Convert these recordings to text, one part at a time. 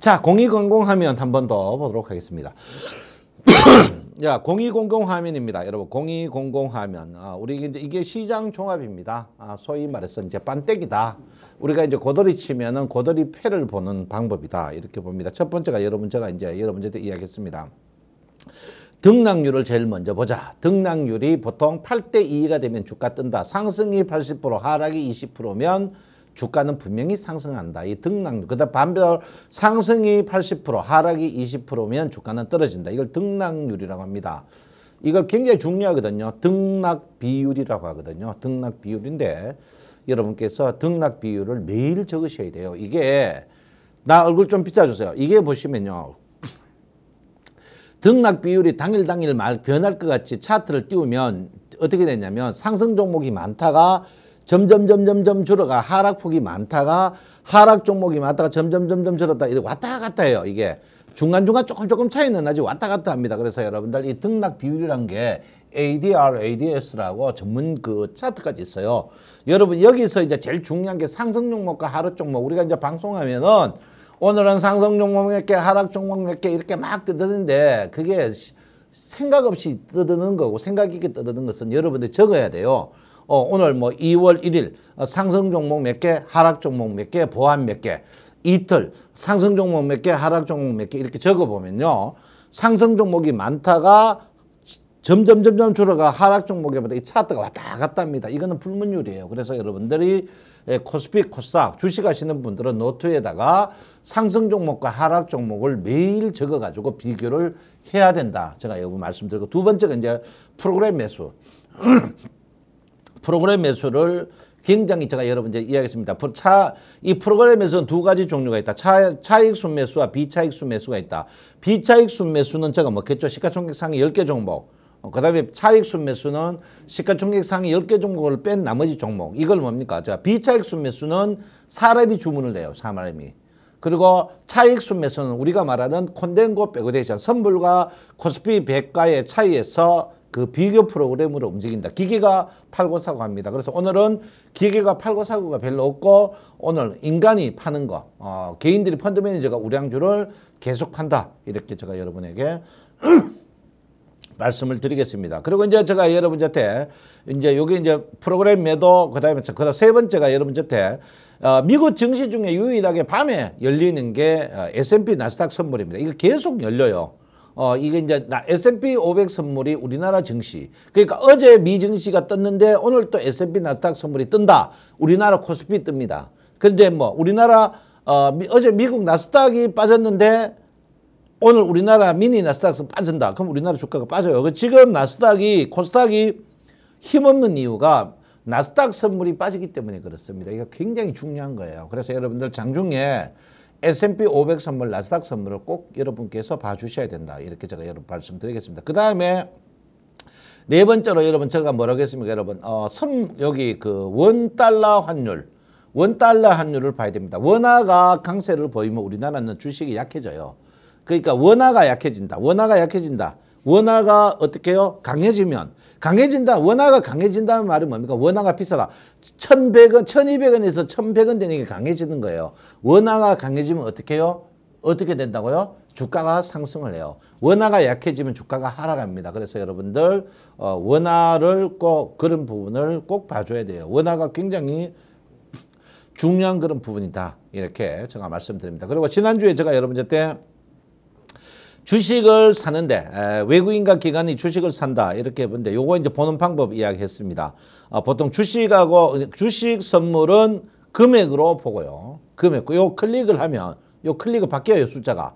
자, 0200 화면 한 번 더 보도록 하겠습니다. 야, 0200 화면입니다. 여러분, 0200 화면. 아, 우리 이제 이게 시장 종합입니다. 아, 소위 말해서 이제 반대기다. 우리가 이제 고돌이 치면은 고돌이 패를 보는 방법이다. 이렇게 봅니다. 첫 번째가 여러분 제가 이제 여러분한테 이야기했습니다. 등락률을 제일 먼저 보자. 등락률이 보통 8대 2가 되면 주가 뜬다. 상승이 80% 하락이 20%면 주가는 분명히 상승한다. 이 등락률. 그다음 반대로 상승이 80% 하락이 20%면 주가는 떨어진다. 이걸 등락률이라고 합니다. 이거 굉장히 중요하거든요. 등락 비율이라고 하거든요. 등락 비율인데 여러분께서 등락 비율을 매일 적으셔야 돼요. 이게 나 얼굴 좀 비춰주세요. 이게 보시면요. 등락 비율이 당일 당일 말 변할 것 같이 차트를 띄우면 어떻게 되냐면 상승 종목이 많다가 점점 점점 점 줄어가 하락폭이 많다가 하락 종목이 많다가 점점 점점 줄었다. 이렇게 왔다 갔다 해요 이게. 중간중간 조금 조금 차이는 나지 왔다 갔다 합니다. 그래서 여러분들 이 등락 비율이란 게 ADR, ADS라고 전문 그 차트까지 있어요. 여러분 여기서 이제 제일 중요한 게 상승 종목과 하락 종목. 우리가 이제 방송하면은 오늘은 상승 종목 몇 개, 하락 종목 몇 개 이렇게 막 뜨드는데 그게 생각 없이 뜨드는 거고 생각 있게 뜨드는 것은 여러분들이 적어야 돼요. 어, 오늘 뭐 2월 1일 어, 상승 종목 몇 개, 하락 종목 몇 개, 보완 몇 개. 이틀 상승 종목 몇 개, 하락 종목 몇 개 이렇게 적어 보면요. 상승 종목이 많다가 점점 점점 줄어가 하락 종목에보다 이 차트가 왔다 갔다 합니다. 이거는 불문율이에요. 그래서 여러분들이 예, 코스피, 코스닥 주식하시는 분들은 노트에다가 상승 종목과 하락 종목을 매일 적어가지고 비교를 해야 된다. 제가 여기 말씀드리고 두 번째가 이제 프로그램 매수. 프로그램 매수를 굉장히 제가 여러분 이제 이야기했습니다. 차, 이 프로그램에서는 두 가지 종류가 있다. 차, 차익 순매수와 비차익 순매수가 있다. 비차익 순매수는 제가 먹겠죠. 시가총액 상위 10개 종목. 어, 그 다음에 차익 순매수는 시가총액 상위 10개 종목을 뺀 나머지 종목. 이걸 뭡니까? 자, 비차익 순매수는 사람이 주문을 내요. 사람이. 그리고 차익 순매수는 우리가 말하는 contango backwardation 선물과 코스피 이백과의 차이에서 그 비교 프로그램으로 움직인다. 기계가 팔고 사고 합니다. 그래서 오늘은 기계가 팔고 사고가 별로 없고 오늘 인간이 파는 거, 어, 개인들이 펀드 매니저가 우량주를 계속 판다. 이렇게 제가 여러분에게 말씀을 드리겠습니다. 그리고 이제 제가 여러분한테 이제 여기 이제 프로그램 매도 그다음에 그다음 세 번째가 여러분한테 어, 미국 증시 중에 유일하게 밤에 열리는 게 어, S&P 나스닥 선물입니다. 이거 계속 열려요. 어, 이게 이제 S&P 500 선물이 우리나라 증시. 그러니까 어제 미 증시가 떴는데 오늘 또 S&P 나스닥 선물이 뜬다. 우리나라 코스피 뜹니다. 근데 뭐 우리나라 어, 미, 어제 미국 나스닥이 빠졌는데 오늘 우리나라 미니 나스닥은 빠진다. 그럼 우리나라 주가가 빠져요. 그 지금 나스닥이 코스닥이 힘없는 이유가 나스닥 선물이 빠지기 때문에 그렇습니다. 이거 굉장히 중요한 거예요. 그래서 여러분들 장중에 S&P 500 선물, 나스닥 선물을 꼭 여러분께서 봐주셔야 된다. 이렇게 제가 여러분 말씀드리겠습니다. 그 다음에 네 번째로 여러분 제가 뭐라고 했습니까? 여러분 어, 선 여기 그 원 달러 환율, 원 달러 환율을 봐야 됩니다. 원화가 강세를 보이면 우리나라는 주식이 약해져요. 그러니까 원화가 약해진다. 원화가 약해진다. 원화가 어떻게 해요? 강해지면 강해진다. 원화가 강해진다는 말은 뭡니까? 원화가 비싸다. 1,100원, 1,200원에서 1,100원 되는 게 강해지는 거예요. 원화가 강해지면 어떻게 해요? 어떻게 된다고요? 주가가 상승을 해요. 원화가 약해지면 주가가 하락합니다. 그래서 여러분들 어, 원화를 꼭 그런 부분을 꼭 봐줘야 돼요. 원화가 굉장히 중요한 그런 부분이다. 이렇게 제가 말씀드립니다. 그리고 지난주에 제가 여러분한테 주식을 사는데 외국인과 기관이 주식을 산다 이렇게 보는데 요거 이제 보는 방법 이야기했습니다. 어, 보통 주식하고 주식 선물은 금액으로 보고요. 금액 요 클릭을 하면 요 클릭을 바뀌어요 숫자가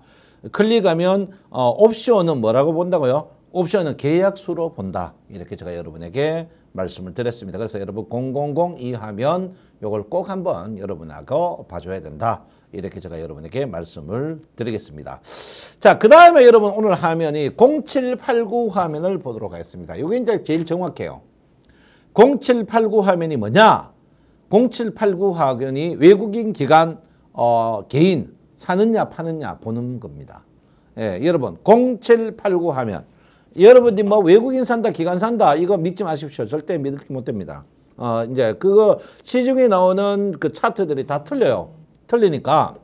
클릭하면 어, 옵션은 뭐라고 본다고요? 옵션은 계약수로 본다 이렇게 제가 여러분에게 말씀을 드렸습니다. 그래서 여러분 0002 하면 요걸 꼭 한번 여러분하고 봐줘야 된다. 이렇게 제가 여러분에게 말씀을 드리겠습니다. 자, 그 다음에 여러분 오늘 화면이 0789 화면을 보도록 하겠습니다. 이게 이제 제일 정확해요. 0789 화면이 뭐냐? 0789 화면이 외국인 기관 어, 개인 사느냐 파느냐 보는 겁니다. 예, 여러분 0789 화면 여러분들이 뭐 외국인 산다 기관 산다 이거 믿지 마십시오. 절대 믿을 못 됩니다. 어, 이제 그거 시중에 나오는 그 차트들이 다 틀려요. 틀리니까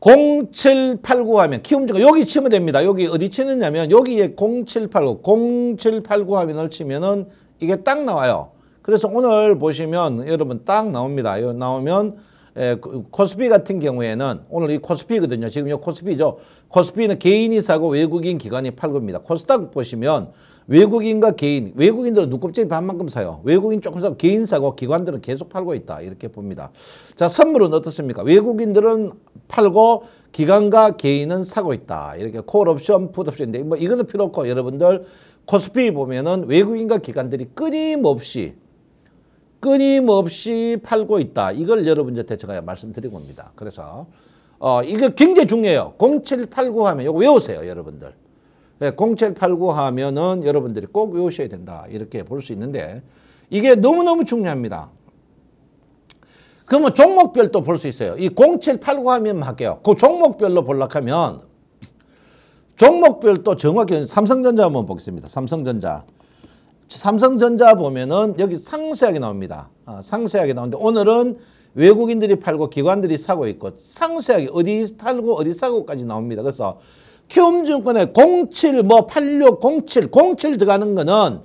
0789 하면 키움증가 여기 치면 됩니다. 여기 어디 치느냐면 여기에 0789 0789 하면을 치면은 이게 딱 나와요. 그래서 오늘 보시면 여러분 딱 나옵니다. 여기 나오면 에, 코스피 같은 경우에는 오늘 이 코스피거든요. 지금 이 코스피죠. 코스피는 개인이 사고 외국인 기관이 팔고입니다. 코스닥 보시면 외국인과 개인, 외국인들은 눈곱쟁이 반만큼 사요. 외국인 조금 사고 개인 사고 기관들은 계속 팔고 있다. 이렇게 봅니다. 자, 선물은 어떻습니까? 외국인들은 팔고 기관과 개인은 사고 있다. 이렇게 콜옵션, 풋옵션인데 뭐 이거는 필요 없고 여러분들 코스피 보면은 외국인과 기관들이 끊임없이 끊임없이 팔고 있다. 이걸 여러분한테 제가 말씀드리고 옵니다. 그래서 어 이거 굉장히 중요해요. 0789 하면 이거 외우세요, 여러분들. 0789 하면은 여러분들이 꼭 외우셔야 된다. 이렇게 볼 수 있는데 이게 너무너무 중요합니다. 그러면 종목별도 볼 수 있어요. 이 0789 하면 할게요. 그 종목별로 볼락하면 종목별도 정확히 삼성전자 한번 보겠습니다. 삼성전자. 삼성전자 보면은 여기 상세하게 나옵니다. 아, 상세하게 나오는데 오늘은 외국인들이 팔고 기관들이 사고 있고 상세하게 어디 팔고 어디 사고까지 나옵니다. 그래서 키움증권에 07, 뭐 86, 07, 07 들어가는 거는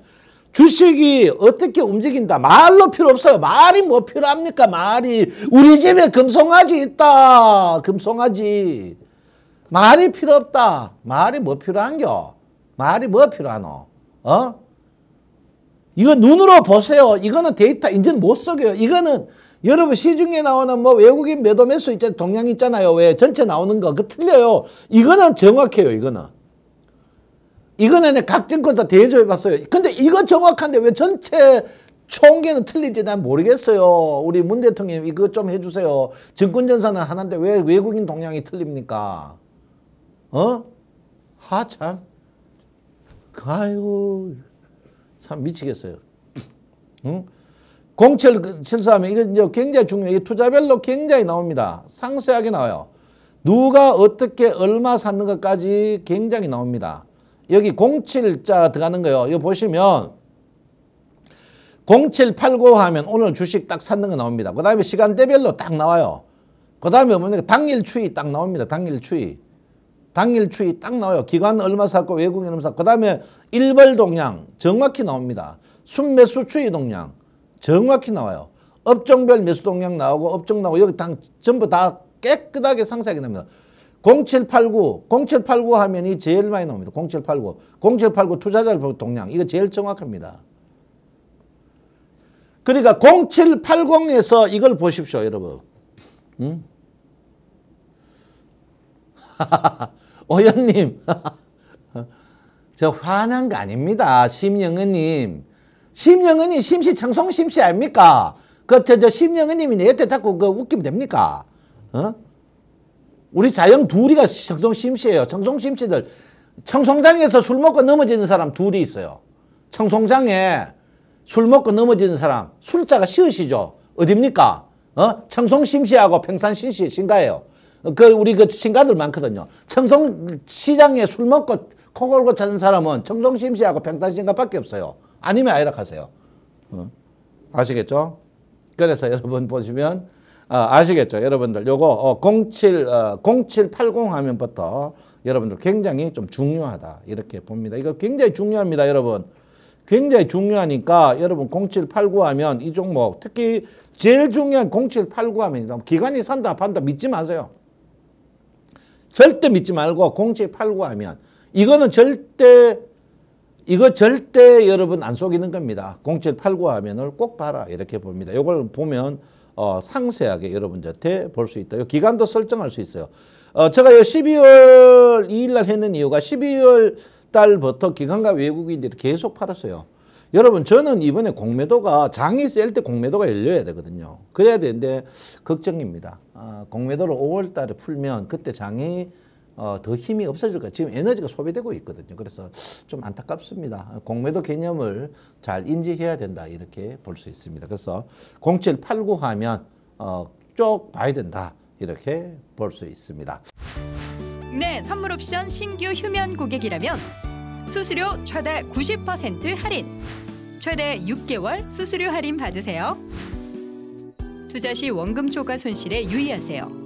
주식이 어떻게 움직인다. 말로 필요 없어요. 말이 뭐 필요합니까? 말이. 우리 집에 금송아지 있다. 금송아지. 말이 필요 없다. 말이 뭐 필요한겨? 말이 뭐 필요하노? 어? 이거 눈으로 보세요. 이거는 데이터 인제는 못 속여요. 이거는 여러분 시중에 나오는 뭐 외국인 매도 매수 있잖아요. 동향 있잖아요. 왜 전체 나오는 거. 그 틀려요. 이거는 정확해요. 이거는. 이거는 각 증권사 대조해 봤어요. 근데 이거 정확한데 왜 전체 총계는 틀리지 난 모르겠어요. 우리 문 대통령 이거 좀 해주세요. 증권전사는 하나인데 왜 외국인 동향이 틀립니까? 어? 하 참. 아이고 참 미치겠어요. 응? 0774하면 이거 이제 굉장히 중요해요. 투자별로 굉장히 나옵니다. 상세하게 나와요. 누가 어떻게 얼마 샀는 것까지 굉장히 나옵니다. 여기 07자 들어가는 거요. 이거 보시면 0789 하면 오늘 주식 딱 샀는 거 나옵니다. 그 다음에 시간대별로 딱 나와요. 그 다음에 뭡니까? 당일 추이 딱 나옵니다. 당일 추이. 당일 추이 딱 나와요. 기관 얼마 샀고 외국인 얼마 샀고 그 다음에 일벌 동향 정확히 나옵니다. 순매수 추이 동향 정확히 나와요. 업종별 매수 동향 나오고 업종 나오고 여기 당 전부 다 깨끗하게 상세하게 납니다. 0789, 0789 하면이 제일 많이 나옵니다. 0789. 0789 투자자를 동향. 이거 제일 정확합니다. 그러니까 0780에서 이걸 보십시오, 여러분. 응? 오연님. 저 화난 거 아닙니다. 심영은님. 심영은이 심시 청송 심시 아닙니까? 그, 저, 저, 심영은님이 내한테 자꾸 그 웃기면 됩니까? 어? 우리 자영 둘이가 청송 심시예요. 청송 심시들. 청송장에서 술 먹고 넘어지는 사람 둘이 있어요. 청송장에 술 먹고 넘어지는 사람. 술자가 시으시죠? 어딥니까? 어? 청송 심시하고 평산 신시 신가예요. 그, 우리 그 신가들 많거든요. 청송 시장에 술 먹고 코 골고 찾는 사람은 청송 심시하고 평산 신가밖에 없어요. 아니면 아이락하세요. 어? 아시겠죠? 그래서 여러분 보시면 어, 아시겠죠? 여러분들 요거 어, 07 어, 0780 하면부터 여러분들 굉장히 좀 중요하다 이렇게 봅니다. 이거 굉장히 중요합니다, 여러분. 굉장히 중요하니까 여러분 0789 하면 이 종목 특히 제일 중요한 0789 하면 기관이 산다 판다 믿지 마세요. 절대 믿지 말고 0789 하면 이거는 절대 이거 절대 여러분 안 속이는 겁니다. 0789 하면을 꼭 봐라 이렇게 봅니다. 이걸 보면 어, 상세하게 여러분한테 볼 수 있다. 요 기간도 설정할 수 있어요. 어, 제가 12월 2일 날 했는 이유가 12월 달부터 기관과 외국인들이 계속 팔았어요. 여러분 저는 이번에 공매도가 장이 셀 때 공매도가 열려야 되거든요. 그래야 되는데 걱정입니다. 아, 공매도를 5월 달에 풀면 그때 장이 어, 더 힘이 없어질 까 지금 에너지가 소비되고 있거든요. 그래서 좀 안타깝습니다. 공매도 개념을 잘 인지해야 된다 이렇게 볼 수 있습니다. 그래서 0789 하면 어, 쭉 봐야 된다 이렇게 볼 수 있습니다. 네, 선물 옵션 신규 휴면 고객이라면 수수료 최대 90% 할인, 최대 6개월 수수료 할인 받으세요. 투자 시 원금 초과 손실에 유의하세요.